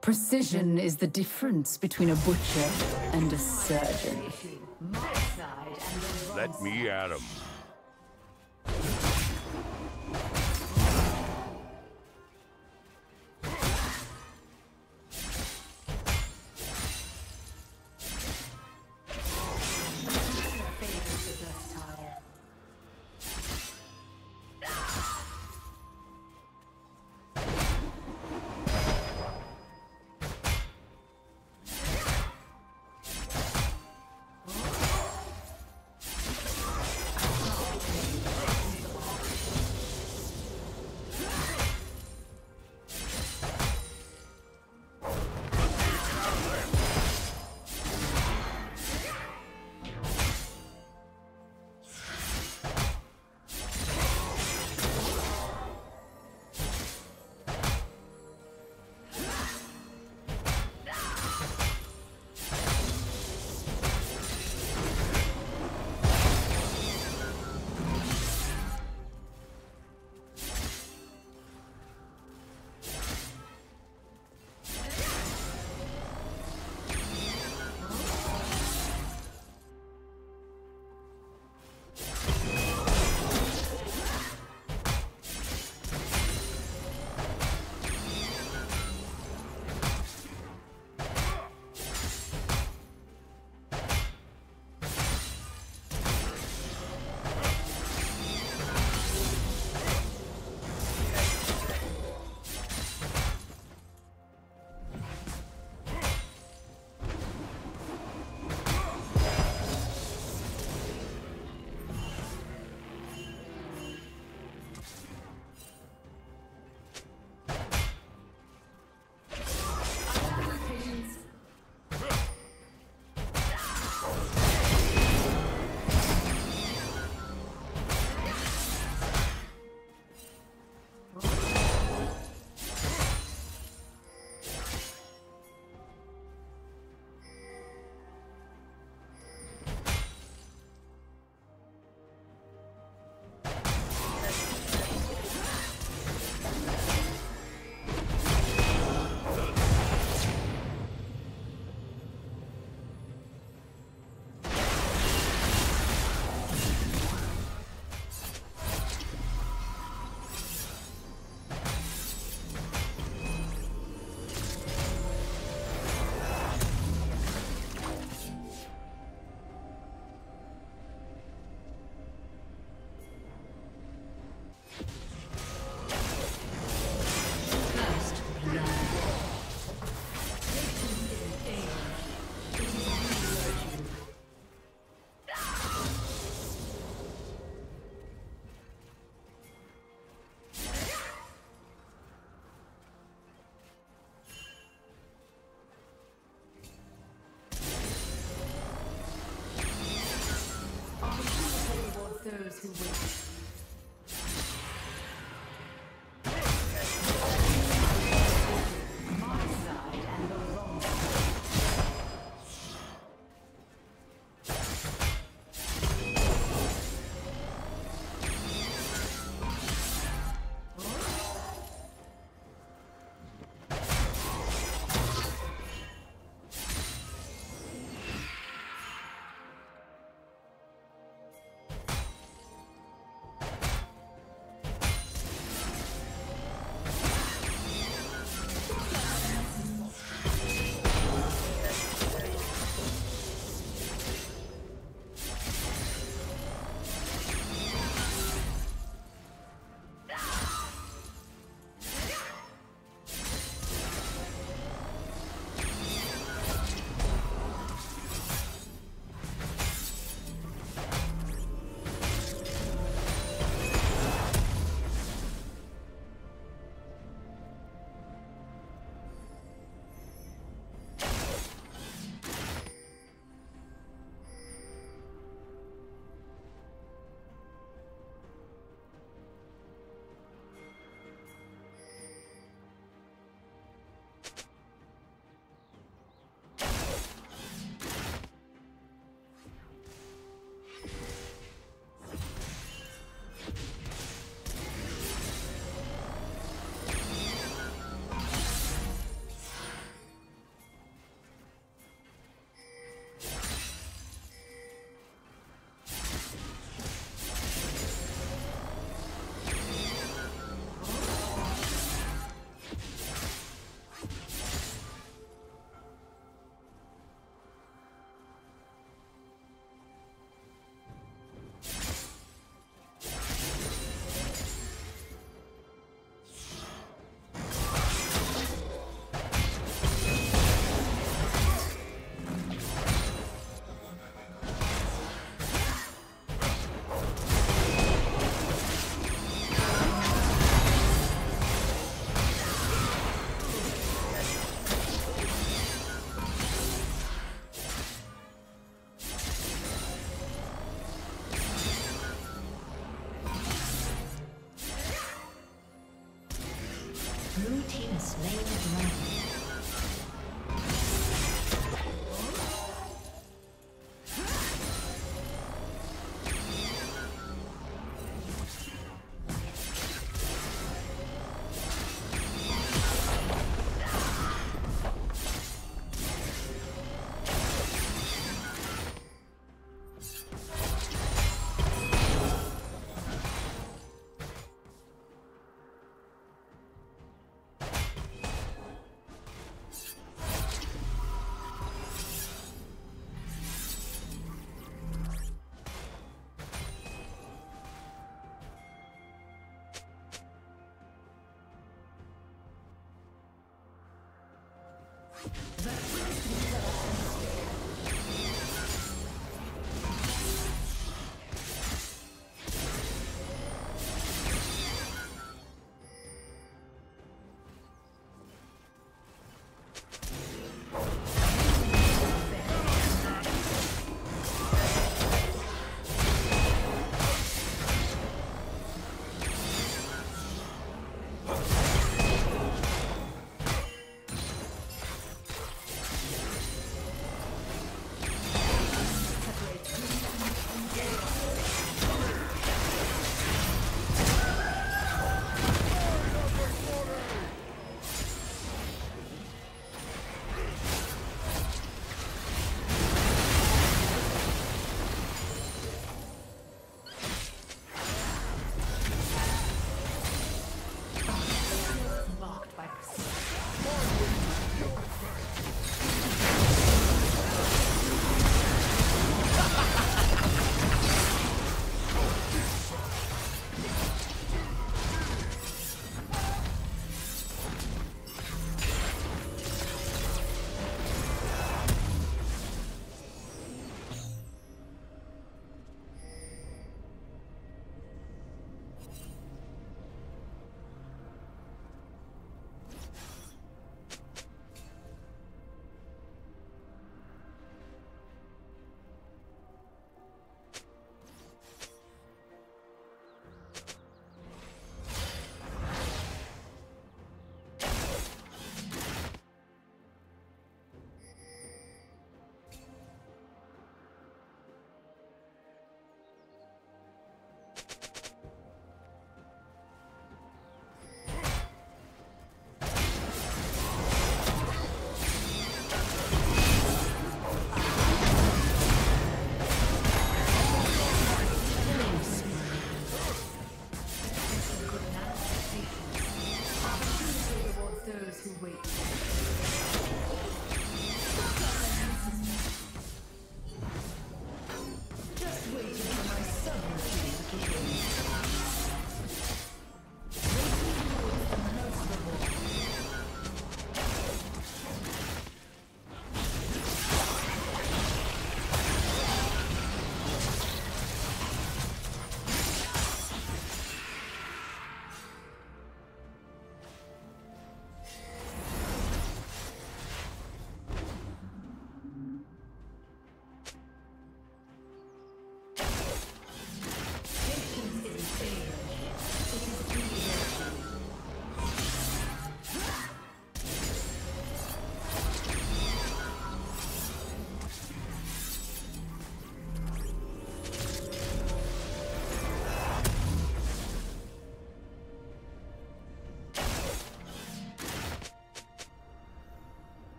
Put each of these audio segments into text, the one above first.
Precision is the difference between a butcher and a surgeon. Let me at him. Blue team is slain the dragon.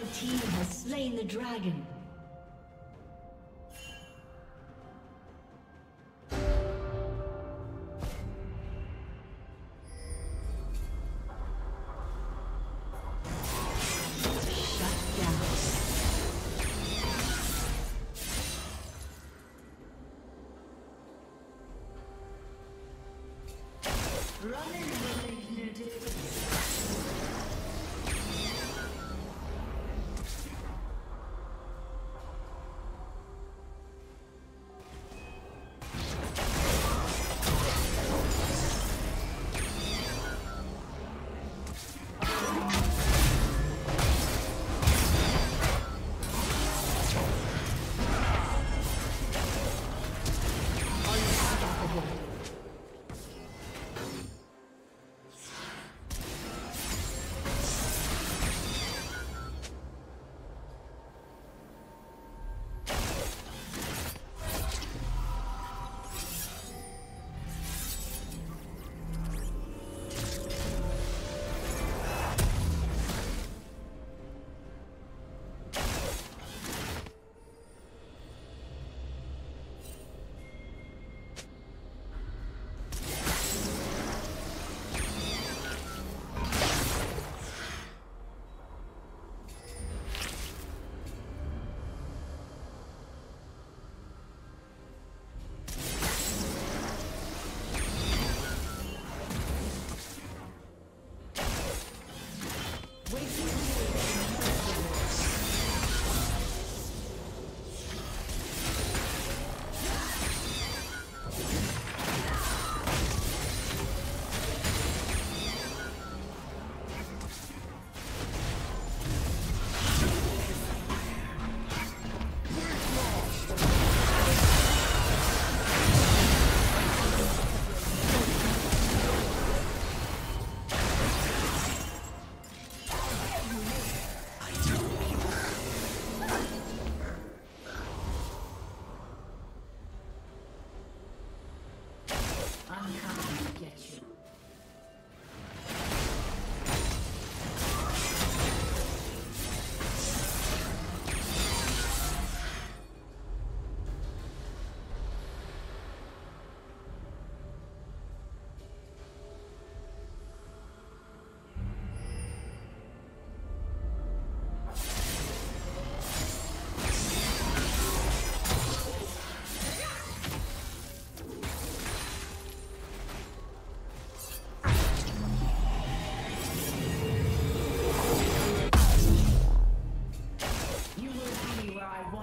Red team has slain the dragon. Running!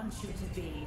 I want you to be.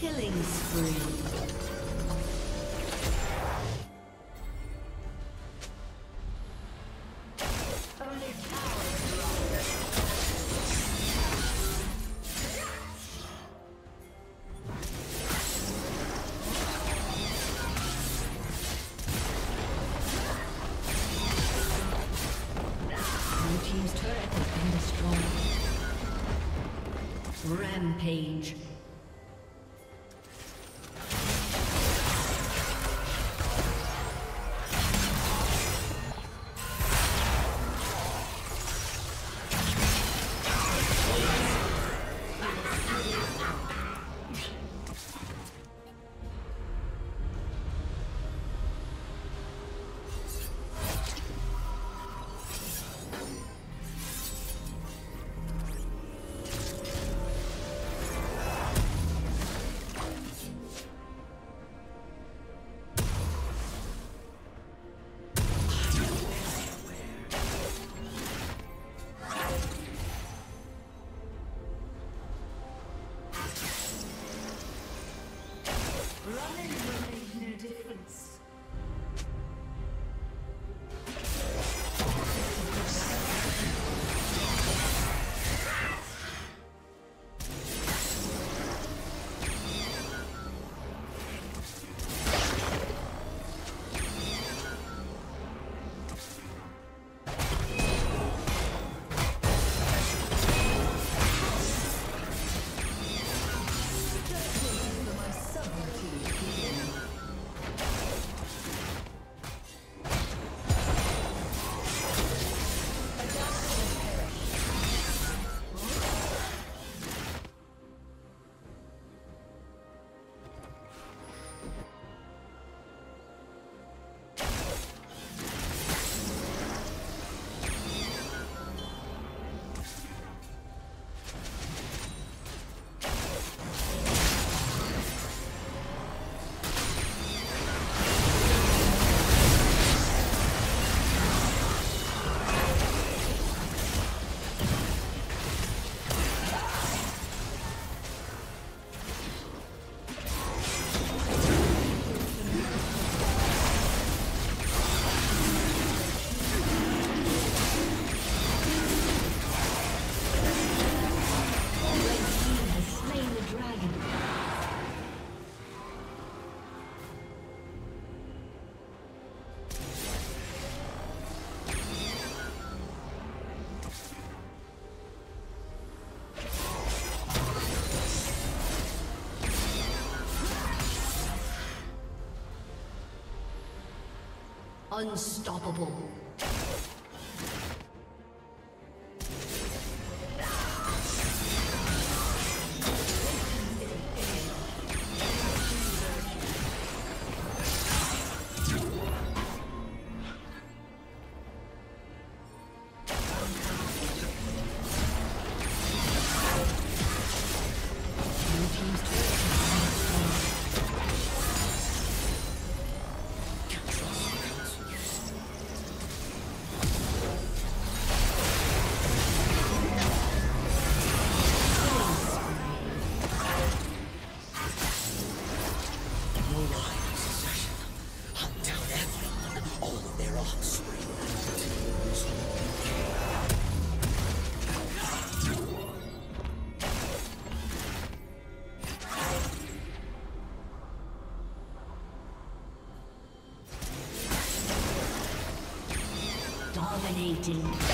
Killing spree. Unstoppable. Dominating.